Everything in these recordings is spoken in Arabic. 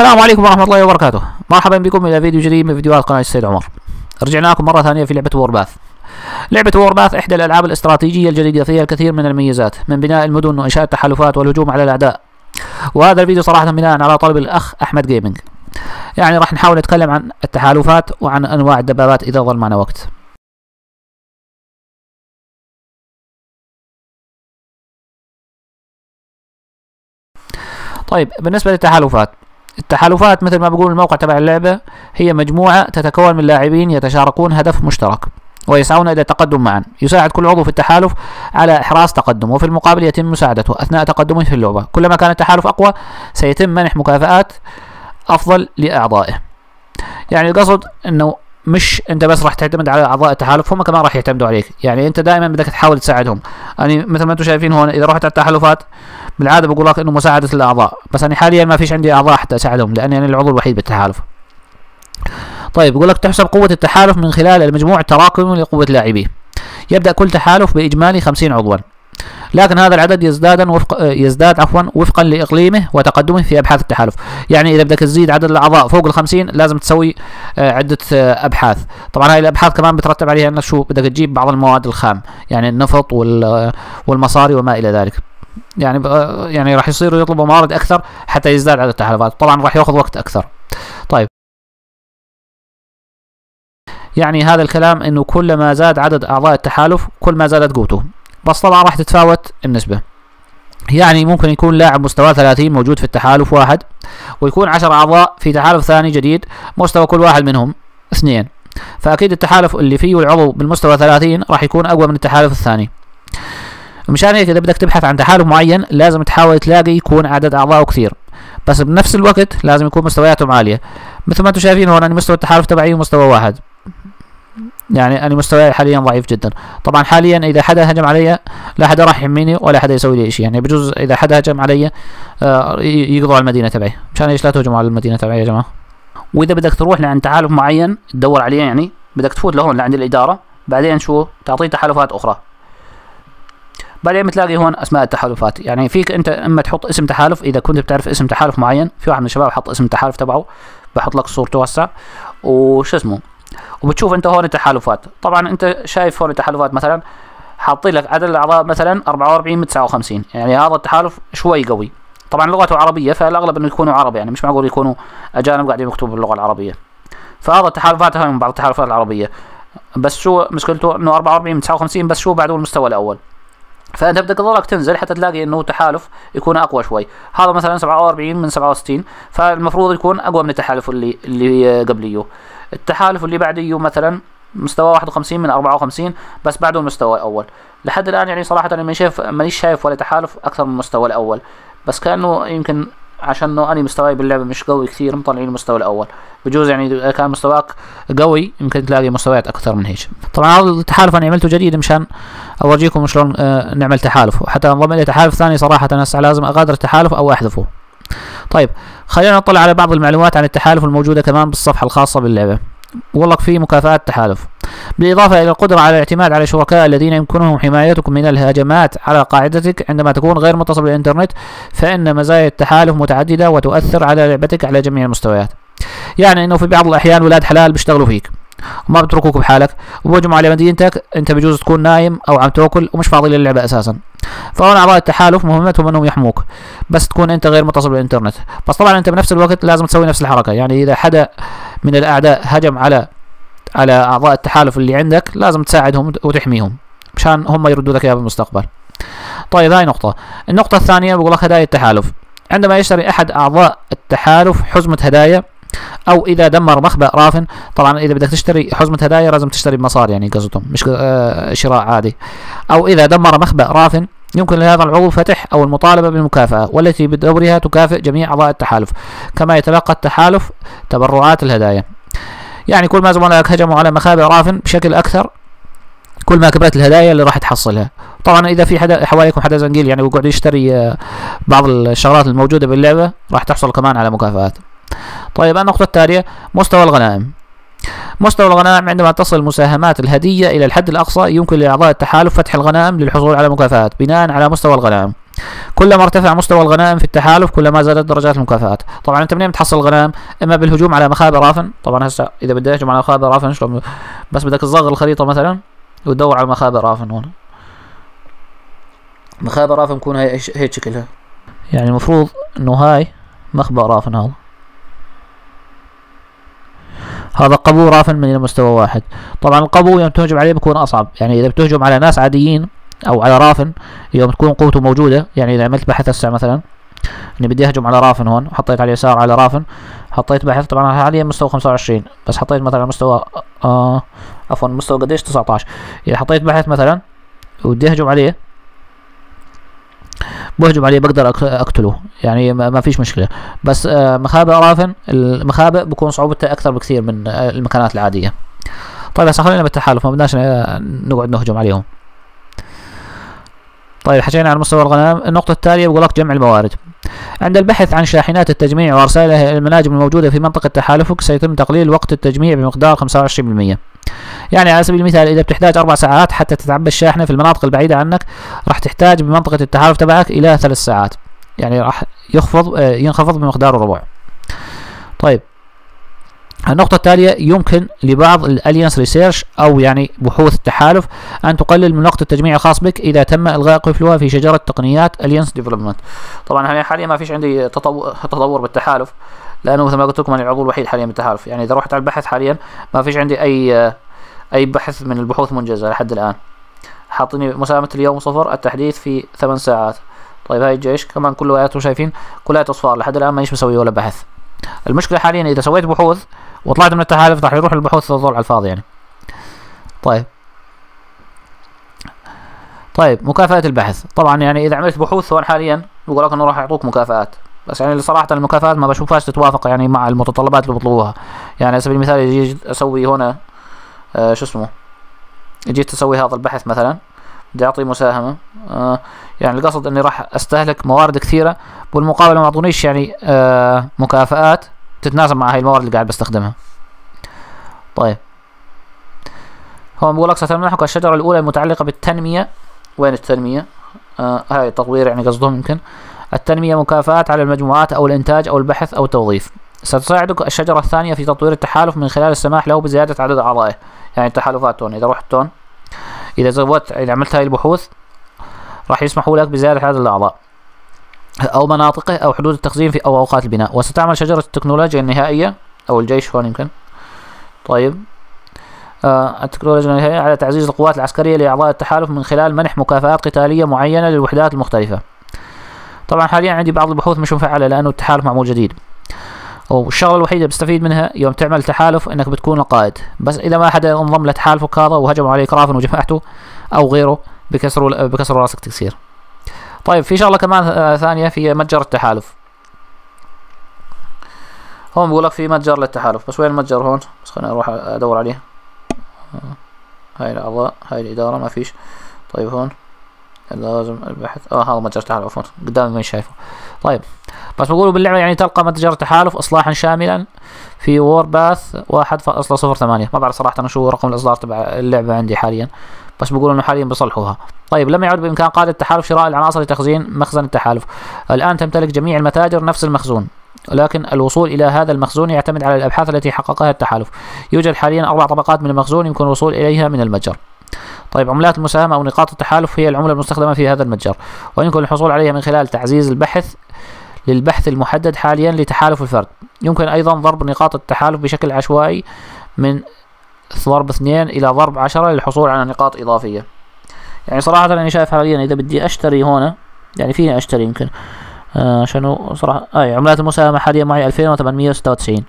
السلام عليكم ورحمة الله وبركاته. مرحبا بكم إلى فيديو جديد من فيديوهات قناة السيد عمر. رجعنا لكم مرة ثانية في لعبة وورباث لعبة وورباث إحدى الألعاب الاستراتيجية الجديدة فيها الكثير من الميزات من بناء المدن وإنشاء التحالفات والهجوم على الأعداء. وهذا الفيديو صراحة بناء على طلب الأخ أحمد جيمنج يعني راح نحاول نتكلم عن التحالفات وعن أنواع الدبابات إذا ظل معنا وقت. طيب بالنسبة للتحالفات التحالفات مثل ما بقول الموقع تبع اللعبة هي مجموعة تتكون من لاعبين يتشاركون هدف مشترك ويسعون إلى التقدم معا. يساعد كل عضو في التحالف على إحراز تقدم وفي المقابل يتم مساعدته أثناء تقدمه في اللعبة. كلما كان التحالف أقوى سيتم منح مكافآت أفضل لأعضائه. يعني القصد أنه مش انت بس راح تعتمد على اعضاء التحالف هم كمان راح يعتمدوا عليك. يعني انت دائما بدك تحاول تساعدهم. يعني مثل ما أنتم شايفين هون إذا رحت على التحالفات بالعادة بقول لك إنه مساعدة الأعضاء. بس أنا حاليا ما فيش عندي أعضاء حتى أساعدهم لاني أنا العضو الوحيد بالتحالف. طيب بيقول لك تحسب قوة التحالف من خلال المجموع التراكمي لقوة لاعبيه. يبدأ كل تحالف بإجمالي 50 عضوا. لكن هذا العدد يزداد وفق يزداد عفوا وفقا لإقليمه وتقدمه في أبحاث التحالف، يعني إذا بدك تزيد عدد الأعضاء فوق ال 50 لازم تسوي عدة أبحاث، طبعا هاي الأبحاث كمان بترتب عليها انك شو بدك تجيب بعض المواد الخام، يعني النفط والمصاري وما إلى ذلك. يعني يعني راح يصيروا يطلبوا موارد أكثر حتى يزداد عدد التحالفات، طبعا راح يأخذ وقت أكثر. طيب. يعني هذا الكلام إنه كلما زاد عدد أعضاء التحالف كل ما زادت قوته. بس طبعا راح تتفاوت النسبة. يعني ممكن يكون لاعب مستوى 30 موجود في التحالف واحد ويكون 10 أعضاء في تحالف ثاني جديد مستوى كل واحد منهم اثنين. فأكيد التحالف اللي فيه العضو بالمستوى 30 راح يكون أقوى من التحالف الثاني. مشان هيك إذا بدك تبحث عن تحالف معين لازم تحاول تلاقي يكون عدد اعضائه كثير. بس بنفس الوقت لازم يكون مستوياتهم عالية. مثل ما أنتم شايفين هون أنا مستوى التحالف تبعي مستوى واحد. يعني أنا مستواي حاليا ضعيف جدا. طبعا حاليا إذا حدا هجم علي لا حدا راح يحميني ولا حدا يسوي لي شيء يعني بجوز إذا حدا هجم علي آه يقضوا على المدينة تبعي. مشان إيش لا تهجموا على المدينة تبعي يا جماعة؟ وإذا بدك تروح لعند تحالف معين تدور عليه يعني. بدك تفوت لهون لعند الإدارة. بعدين شو؟ تعطيه تحالفات أخرى. بعدين بتلاقي هون أسماء التحالفات. يعني فيك أنت إما تحط اسم تحالف. إذا كنت بتعرف اسم تحالف معين في واحد من الشباب حط اسم التحالف تبعه. بحط لك صورته هسه وش اسمه؟ وبتشوف انت هون التحالفات. طبعا انت شايف هون التحالفات مثلا حاطين لك عدد الأعضاء مثلا 44 من 59 يعني هذا التحالف شوي قوي. طبعا لغته عربية فالاغلب إنه يكونوا عرب؟ يعني مش معقول يكونوا أجانب قاعدين يكتبوا باللغة العربية. فهذا التحالفات هاي من بعض التحالفات العربية. بس شو مشكلته؟ إنه 44 من 59 بس شو بعده المستوى الأول؟ فأنت بدك تضلك تنزل حتى تلاقي إنه تحالف يكون أقوى شوي. هذا مثلا 47 من 67 فالمفروض يكون أقوى من التحالف اللي اللي قبليه. التحالف اللي بعديه مثلا مستوى 51 من 54 بس بعده المستوى الأول. لحد الآن يعني صراحة أنا ماني شايف مانيش شايف ولا تحالف أكثر من المستوى الأول. بس كأنه يمكن عشان إنه أنا مستواي باللعبة مش قوي كثير مطلعين المستوى الأول. بجوز يعني إذا كان مستواك قوي يمكن تلاقي مستويات أكثر من هيك. طبعا هذا التحالف أنا عملته جديد مشان أورجيكم شلون آه نعمل تحالف. وحتى أنضم إلى تحالف ثاني صراحة هسه لازم أغادر التحالف أو أحذفه. طيب خلينا نطلع على بعض المعلومات عن التحالف الموجودة كمان بالصفحة الخاصة باللعبة. والله في مكافآت تحالف. بالإضافة إلى القدرة على الاعتماد على الشركاء الذين يمكنهم حمايتكم من الهجمات على قاعدتك عندما تكون غير متصل بالإنترنت فإن مزايا التحالف متعددة وتؤثر على لعبتك على جميع المستويات. يعني إنه في بعض الأحيان ولاد حلال بيشتغلوا فيك. وما بتركوك بحالك. وبهجموا على مدينتك أنت بجوز تكون نايم أو عم تأكل ومش فاضي للعبة أساسا. فهون اعضاء التحالف مهمتهم انهم يحموك. بس تكون أنت غير متصل بالإنترنت. بس طبعا أنت بنفس الوقت لازم تسوي نفس الحركة. يعني إذا حدا من الأعداء هجم على على أعضاء التحالف اللي عندك لازم تساعدهم وتحميهم مشان هم يردوا لك إياها بالمستقبل. طيب هاي نقطة. النقطة الثانية بقول لك هدايا التحالف. عندما يشتري أحد أعضاء التحالف حزمة هدايا أو إذا دمر مخبأ رافن طبعا إذا بدك تشتري حزمة هدايا لازم تشتري بمصاري يعني قصدهم مش آه شراء عادي. أو إذا دمر مخبأ رافن يمكن لهذا العضو فتح أو المطالبة بالمكافأة والتي بدورها تكافئ جميع أعضاء التحالف. كما يتلقى التحالف تبرعات الهدايا. يعني كل ما زملائك هجموا على مخابئ رافن بشكل أكثر كل ما كبرت الهدايا اللي راح تحصلها. طبعا إذا في حدا حواليكم حدا زنقيل يعني ويقعد يشتري بعض الشغلات الموجودة باللعبة راح تحصل كمان على مكافآت. طيب النقطة التالية مستوى الغنائم. مستوى الغنائم عندما تصل مساهمات الهدية إلى الحد الأقصى يمكن لأعضاء التحالف فتح الغنائم للحصول على مكافآت بناء على مستوى الغنائم. كلما ارتفع مستوى الغنائم في التحالف كلما زادت درجات المكافآت. طبعا أنت منين بتحصل الغنائم؟ إما بالهجوم على مخابئ رافن. طبعا هسه إذا بدي أهجم على مخابئ رافن شلون؟ بس بدك تصغر الخريطة مثلا وتدور على مخابئ رافن هون. مخابئ رافن تكون هي هيك شكلها. يعني المفروض إنه هاي مخبأ رافن هذا. هذا قبو رافن من مستوى واحد. طبعا القبو يوم تهجم عليه بيكون أصعب. يعني إذا بتهجم على ناس عاديين أو على رافن يوم تكون قوته موجودة يعني إذا عملت بحث هسه مثلا إني بدي أهجم على رافن هون حطيت على اليسار على رافن حطيت بحث طبعا حاليا مستوى 25 بس حطيت مثلا مستوى آه عفوا مستوى قديش؟ 19 إذا حطيت بحث مثلا ودي أهجم عليه بهجم عليه بقدر أقتله. يعني ما فيش مشكلة. بس آه مخابئ رافن المخابئ بكون صعوبتها أكثر بكثير من آه المكانات العادية. طيب هسه خلينا بالتحالف ما بدناش آه، نقعد نهجم عليهم. طيب حكينا عن مستوى الغنم النقطة التالية بقول لك جمع الموارد. عند البحث عن شاحنات التجميع وارسالها إلى المناجم الموجودة في منطقة تحالفك سيتم تقليل وقت التجميع بمقدار 25% يعني على سبيل المثال إذا بتحتاج أربع ساعات حتى تتعبى الشاحنة في المناطق البعيدة عنك راح تحتاج بمنطقة التحالف تبعك إلى ثلاث ساعات. يعني راح يخفض آه، ينخفض بمقدار الربع طيب النقطة التالية يمكن لبعض ال Alliance Research أو يعني بحوث التحالف أن تقلل من وقت التجميع الخاص بك إذا تم إلغاء قفلها في شجرة تقنيات Alliance Development. طبعا حاليا ما فيش عندي تطور بالتحالف لأنه مثل ما قلت لكم أنا العضو الوحيد حاليا بالتحالف يعني إذا رحت على البحث حاليا ما فيش عندي أي أي بحث من البحوث منجزة لحد الآن. حاطيني مساهمة اليوم صفر التحديث في ثمان ساعات. طيب هاي الجيش كمان كله شايفين كلها اصفار لحد الآن مانيش مسوي ولا بحث. المشكلة حاليا إذا سويت بحوث وطلعت من التحالف راح يروح البحوث تظل على الفاضي يعني. طيب. طيب مكافأة البحث. طبعا يعني إذا عملت بحوث هون حاليا بقول لك إنه راح يعطوك مكافآت. بس يعني صراحة المكافآت ما بشوفهاش تتوافق يعني مع المتطلبات اللي بيطلبوها. يعني على سبيل المثال يجي أسوي هنا آه شو اسمه؟ جيت أسوي هذا البحث مثلا بدي اعطي مساهمة. آه يعني القصد إني راح أستهلك موارد كثيرة بالمقابل ما أعطونيش يعني آه مكافآت. تتناسب مع هاي الموارد اللي قاعد بستخدمها. طيب. هون بقول لك ستمنحك الشجرة الأولى المتعلقة بالتنمية. وين التنمية؟ آه هاي التطوير يعني قصدهم يمكن. التنمية مكافآت على المجموعات أو الإنتاج أو البحث أو التوظيف. ستساعدك الشجرة الثانية في تطوير التحالف من خلال السماح له بزيادة عدد أعضائه. يعني التحالفات هون إذا رحت هون إذا زودت إذا عملت هاي البحوث راح يسمحوا لك بزيادة عدد الأعضاء. أو مناطقه أو حدود التخزين في أو أوقات البناء. وستعمل شجرة التكنولوجيا النهائية أو الجيش هون يمكن. طيب. آه التكنولوجيا النهائية على تعزيز القوات العسكرية لأعضاء التحالف من خلال منح مكافآت قتالية معينة للوحدات المختلفة. طبعا حاليا عندي بعض البحوث مش مفعلة لأنه التحالف معمول جديد. والشغلة الوحيدة بستفيد منها يوم تعمل تحالف إنك بتكون القائد. بس إذا ما حدا انضم لتحالفك هذا وهجموا عليك رافن وجماعته أو غيره بكسروا بكسروا رأسك تكسير. طيب في شغلة كمان آه، ثانية في متجر التحالف. هون بقول لك في متجر للتحالف. بس وين المتجر هون؟ بس خليني أروح أدور عليه. هاي الأعضاء هاي الإدارة ما فيش. طيب هون. لازم البحث. آه هذا متجر تحالف عفوا. قدامي ما شايفه. طيب بس بقولوا باللعبة يعني تلقى متجر تحالف اصلاحا شاملا في وور باث واحد فاصلة صفر ثمانية. ما بعرف صراحة أنا شو رقم الإصدار تبع اللعبة عندي حاليا. بس بقولوا إنه حاليا بيصلحوها طيب لم يعد بإمكان قاده التحالف شراء العناصر لتخزين مخزن التحالف. الآن تمتلك جميع المتاجر نفس المخزون ولكن الوصول إلى هذا المخزون يعتمد على الأبحاث التي حققها التحالف. يوجد حاليا أربع طبقات من المخزون يمكن الوصول إليها من المتجر. طيب عملات المساهمة أو نقاط التحالف هي العملة المستخدمة في هذا المتجر ويمكن الحصول عليها من خلال تعزيز البحث للبحث المحدد حاليا لتحالف الفرد. يمكن أيضا ضرب نقاط التحالف بشكل عشوائي من ضرب اثنين إلى ضرب عشرة للحصول على نقاط إضافية. يعني صراحة أنا شايف حاليا إذا بدي أشتري هنا يعني فيني أشتري يمكن؟ آه شنو؟ صراحة أي عملات المساهمة حاليا معي ألفين وثمانمية وستة وتسعين.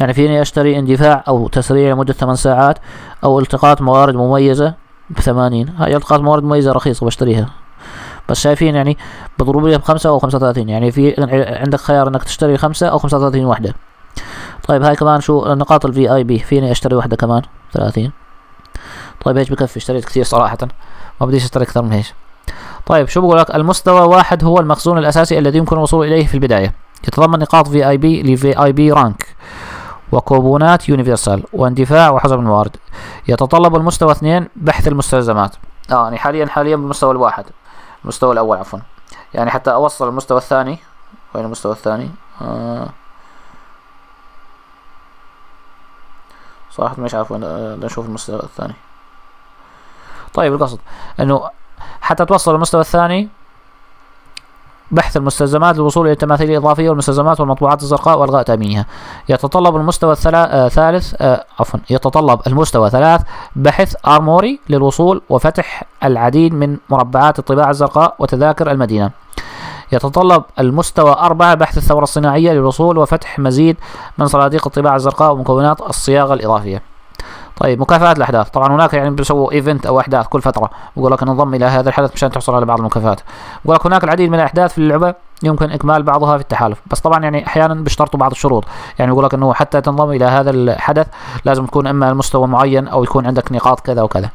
يعني فيني أشتري اندفاع أو تسريع لمدة ثمان ساعات أو التقاط موارد مميزة بثمانين. هاي التقاط موارد مميزة رخيصة بشتريها. بس شايفين يعني بضربوا لي بخمسة أو خمسة وثلاثين. يعني في عندك خيار إنك تشتري خمسة أو خمسة وثلاثين وحدة. طيب هاي كمان شو؟ نقاط ال VIP فيني أشتري واحدة كمان؟ ثلاثين. طيب إيش بكفي. اشتريت كثير صراحة. ما بديش أشتري أكثر من هيك. طيب شو بقول لك المستوى واحد هو المخزون الأساسي الذي يمكن الوصول إليه في البداية. يتضمن نقاط VIP ل VIP Rank وكوبونات universal واندفاع وحزم الموارد. يتطلب المستوى اثنين بحث المستلزمات. آه يعني حاليا حاليا بالمستوى الواحد. المستوى الأول عفوا. يعني حتى أوصل المستوى الثاني. وين المستوى الثاني؟ آه. صراحة مش عارف وين نشوف المستوى الثاني. طيب القصد إنه حتى توصل المستوى الثاني بحث المستلزمات للوصول إلى التماثيل الإضافية والمستلزمات والمطبوعات الزرقاء وإلغاء تأمينها. يتطلب المستوى الثالث آه, آه، عفوا يتطلب المستوى ثلاث بحث Armory للوصول وفتح العديد من مربعات الطباعة الزرقاء وتذاكر المدينة. يتطلب المستوى أربعة بحث الثورة الصناعية للوصول وفتح مزيد من صناديق الطباعة الزرقاء ومكونات الصياغة الإضافية. طيب مكافآت الأحداث. طبعا هناك يعني بيسووا event أو أحداث كل فترة. بقول لك انضم إلى هذا الحدث مشان تحصل على بعض المكافآت. بقول لك هناك العديد من الأحداث في اللعبة. يمكن إكمال بعضها في التحالف. بس طبعا يعني أحيانا بيشترطوا بعض الشروط. يعني بقول لك أنه حتى تنضم إلى هذا الحدث لازم تكون إما المستوى معين أو يكون عندك نقاط كذا وكذا.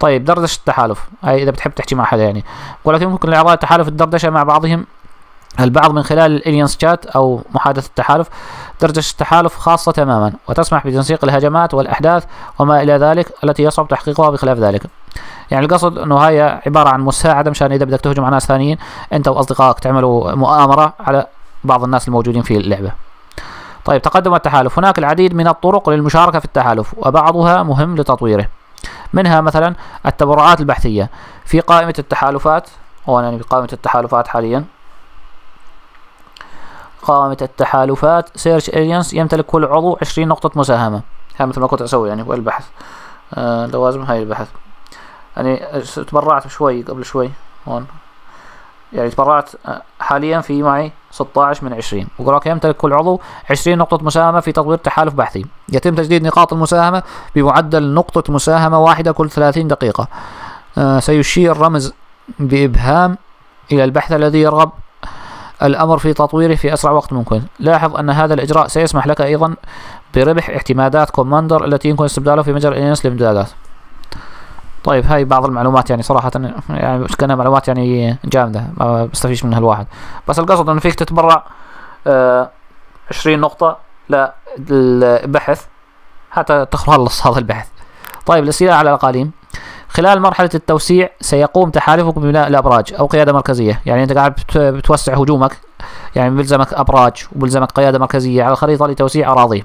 طيب دردشة التحالف. هاي إذا بتحب تحكي مع حدا يعني. بقول لك يمكن لأعضاء التحالف الدردشة مع بعضهم. البعض من خلال الالينس شات أو محادثة التحالف. درجة التحالف خاصة تماما وتسمح بتنسيق الهجمات والأحداث وما إلى ذلك التي يصعب تحقيقها بخلاف ذلك. يعني القصد إنه هاي عبارة عن مساعدة مشان إذا بدك تهجم على ناس ثانيين أنت وأصدقائك تعملوا مؤامرة على بعض الناس الموجودين في اللعبة. طيب تقدم التحالف. هناك العديد من الطرق للمشاركة في التحالف وبعضها مهم لتطويره. منها مثلا التبرعات البحثية. في قائمة التحالفات يعني قائمة التحالفات حاليا. قائمة التحالفات سيرش اليانس يمتلك كل عضو عشرين نقطة مساهمة. هذا مثل ما كنت أسوي يعني والبحث آه لوازم هاي البحث. يعني تبرعت شوي قبل شوي هون. يعني تبرعت آه، حاليا في معي 16 من 20 وقراك يمتلك كل عضو 20 نقطة مساهمة في تطوير تحالف بحثي. يتم تجديد نقاط المساهمة بمعدل نقطة مساهمة واحدة كل 30 دقيقة. آه سيشير رمز بإبهام إلى البحث الذي يرغب الأمر في تطويره في أسرع وقت ممكن. لاحظ أن هذا الإجراء سيسمح لك أيضا بربح اعتمادات كوماندر التي يمكن استبدالها في متجر إنس للإمدادات طيب هاي بعض المعلومات يعني صراحة يعني كأنها معلومات يعني جامدة ما بستفيش منها الواحد بس القصد إنه فيك تتبرع آه عشرين نقطة للبحث حتى تخلص هذا البحث. طيب الاستيلاء على الأقاليم. خلال مرحلة التوسيع سيقوم تحالفك ببناء الأبراج أو قيادة مركزية. يعني أنت قاعد بتوسع هجومك يعني بيلزمك أبراج وبيلزمك قيادة مركزية على الخريطة لتوسيع أراضي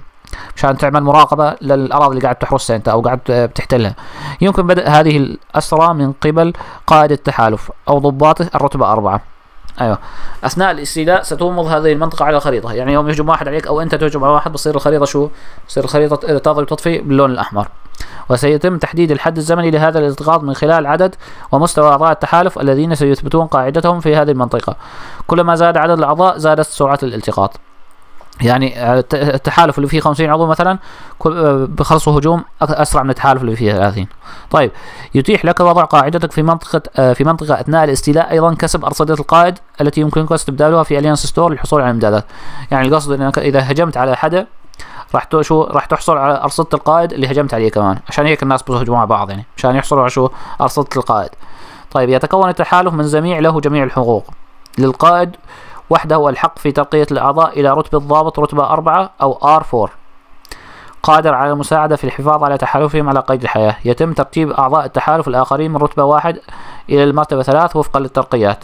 مشان تعمل مراقبة للأراضي اللي قاعد تحرسها أنت أو قاعد بتحتلها. يمكن بدء هذه الأسرى من قبل قائد التحالف أو ضباطه الرتبة أربعة. أيوه. أثناء الاستيلاء ستغمض هذه المنطقة على الخريطة. يعني يوم يهجم واحد عليك أو أنت تهجم على واحد بصير الخريطة شو؟ بصير الخريطة تضرب تطفي باللون الأحمر. وسيتم تحديد الحد الزمني لهذا الالتقاط من خلال عدد ومستوى أعضاء التحالف الذين سيثبتون قاعدتهم في هذه المنطقة. كلما زاد عدد الأعضاء زادت سرعة الالتقاط. يعني التحالف اللي فيه 50 عضو مثلا بخلصوا هجوم أسرع من التحالف اللي فيه 30 طيب يتيح لك وضع قاعدتك في منطقة في منطقة أثناء الاستيلاء أيضا كسب أرصدة القائد التي يمكنك استبدالها في اليانس ستور للحصول على امدادات يعني القصد إنك إذا هجمت على حدا راح شو راح تحصل على أرصدة القائد اللي هجمت عليه كمان. عشان هيك الناس بيهجموا مع بعض يعني عشان يحصلوا على شو؟ أرصدة القائد. طيب يتكون التحالف من جميع له جميع الحقوق. للقائد وحده الحق في ترقية الأعضاء إلى رتبة ضابط رتبة أربعة أو R4 قادر على المساعدة في الحفاظ على تحالفهم على قيد الحياة. يتم ترتيب أعضاء التحالف الآخرين من رتبة واحد إلى المرتبة ثلاث وفقا للترقيات.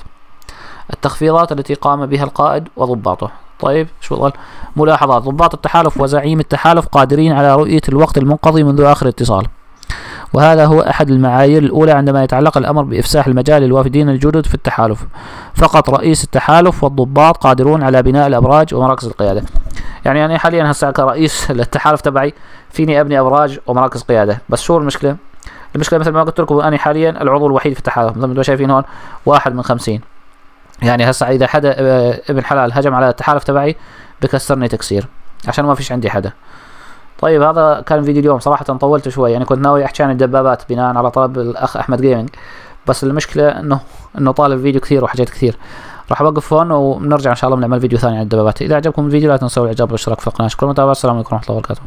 التخفيضات التي قام بها القائد وضباطه. طيب شو ظل ملاحظات. ضباط التحالف وزعيم التحالف قادرين على رؤية الوقت المنقضي منذ آخر اتصال. وهذا هو أحد المعايير الأولى عندما يتعلق الأمر بإفساح المجال للوافدين الجدد في التحالف. فقط رئيس التحالف والضباط قادرون على بناء الأبراج ومراكز القيادة. يعني أنا حاليا هسه كرئيس للتحالف تبعي فيني أبني أبراج ومراكز قيادة. بس شو المشكلة؟ المشكلة مثل ما قلت لكم أنا حاليا العضو الوحيد في التحالف. مثل ما شايفين هون واحد من خمسين. يعني هسه إذا حدا آه، ابن حلال هجم على التحالف تبعي بكسرني تكسير عشان ما فيش عندي حدا. طيب هذا كان فيديو اليوم. صراحة طولت شوي يعني كنت ناوي أحكي عن الدبابات بناء على طلب الأخ أحمد جيمنج بس المشكلة إنه إنه طالب فيديو كثير وحاجات كثير. راح أوقف هون ونرجع إن شاء الله بنعمل فيديو ثاني عن الدبابات. إذا عجبكم الفيديو لا تنسوا الإعجاب والاشتراك في القناة. شكرا متابعة السلام عليكم ورحمة الله وبركاته.